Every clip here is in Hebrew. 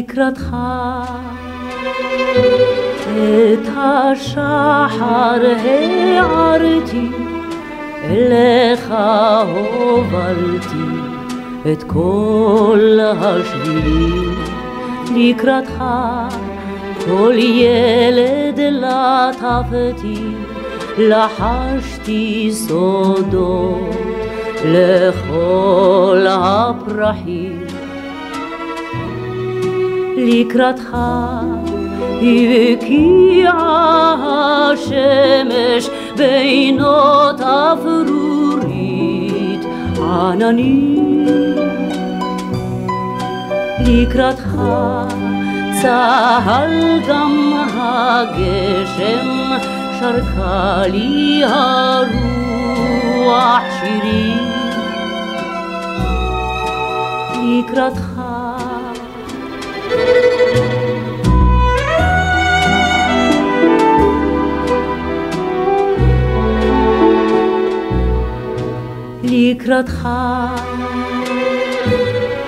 לקראתך. את השחר הערתי, אליך הובלתי את כל השבילים לקראתך. כל ילד לטפתי, לחשתי סודות לכל הפרחים. לקראתך הבקיעה השמש בינות אפרורית עננים. לקראתך צהל גם הגשם, שרקה לי הרוח שירים. לקראתך לקראתך.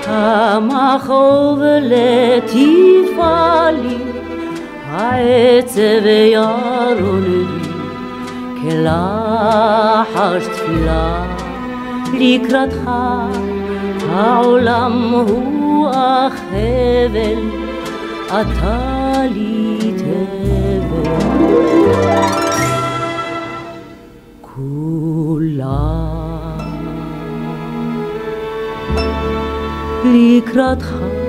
המחוב לטיפה לי העצב ירון לי כלחש תפילה לקראתך. העולם הוא הבל אתה לי תבל לקראתך